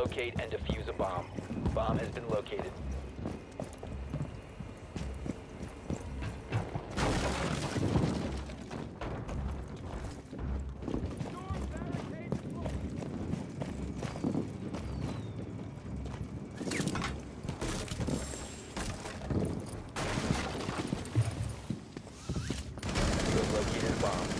locate and defuse a bomb. Bomb has been located. Bomb.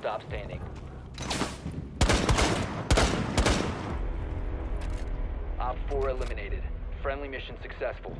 stop standing. Op 4 eliminated. Friendly mission successful.